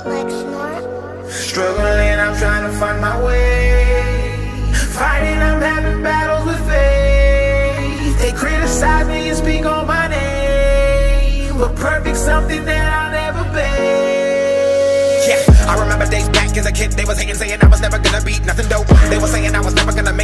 Struggling, I'm trying to find my way. Fighting, I'm having battles with faith. They criticize me and speak on my name. But perfect something that I'll never be. Yeah, I remember days back as a kid, they was hating, saying I was never gonna beat nothing dope. They were saying I was never gonna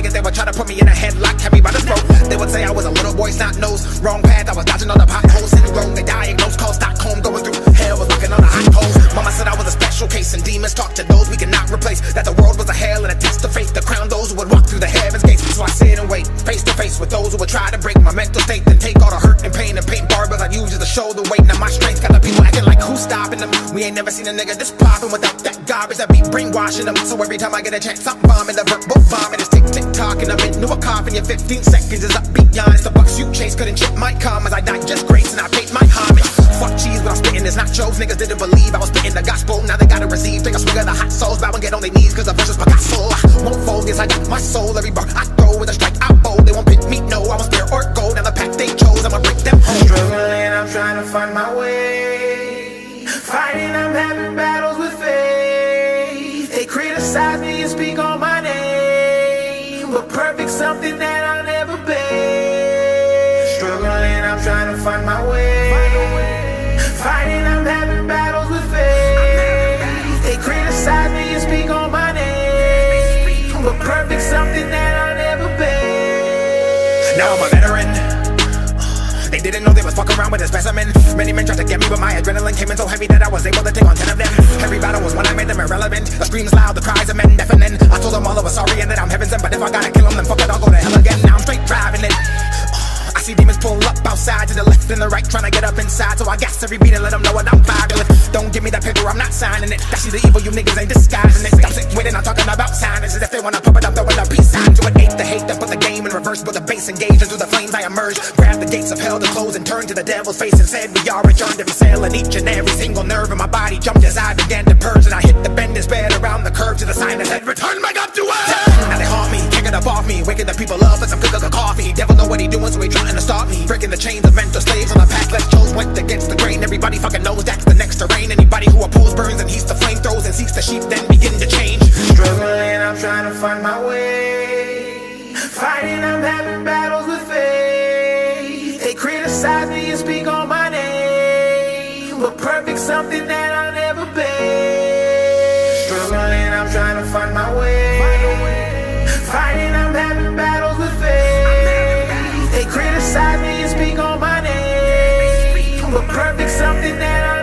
We ain't never seen a nigga this poppin' without that garbage that be brainwashing them. So every time I get a chance, I'm bombing the verbal vomit. It's tick tick talking. I'm been to a cough in your 15 seconds is up be Giannis the bucks you chase couldn't chip my commas. I digest grace and I paid my homage. Fuck cheese when I'm spitting this nachos. Niggas didn't believe I was spitting the gospel. Now they gotta receive. Take a swig of the hot souls. Bow and get on their knees cause the verse is Picasso. I won't fold, yes I got my soul. Every bar I throw with a strike I bowl. They won't pick me, no. I was there or go. Now the pack they chose. I'ma break them home. Struggling, I'm trying to find my way. Fighting, I'm having battles with faith. They criticize me and speak on my name. But perfect something that I'll never be. Struggling, I'm trying to find my way. Fighting, I'm having battles with faith. They criticize me and speak on my name. But perfect something that I'll never be. Now I'm a veteran. They didn't know they was fucking around with a specimen. Many men tried to get me, but my adrenaline came in so heavy that I was able to take on ten of them. Every battle was when I made them irrelevant. The screams loud, the cries of men deafening. I told them all I was sorry and that I'm heaven sent, but if I gotta kill them, then fuck it, I'll go to hell again. Now I'm straight driving it. I see demons pull up outside to the left and the right, trying to get up inside. So I gas every beat and let them know what I'm with. Don't give me that paper, I'm not signing it. That's the evil, you niggas ain't disguising it. I'm sick with it, I'm talking about signings. If they wanna pop it, I'm throwing a peace sign to it. Hate the hate the reverse, but the base engaged into the flames I emerge. Grab the gates of hell to close and turn to the devil's face and said, We are adjourned every cell and each and every single nerve in my body jumped as I began to purge. And I hit the bend and sped around the curve to the sign that said, Return back up to earth. Now they haunt me, kicking up off me, waking the people up with some good of coffee. Devil know what he doing, so he trying to stop me. Breaking the chains of mental slaves on the path less chose went against the grain. Everybody fucking knows Fighting, I'm having battles with faith. They criticize me and speak on my name. But perfect something that I'll never be. Struggling, I'm trying to find my way. Fighting, I'm having battles with faith. They criticize me and speak on my name. But perfect something that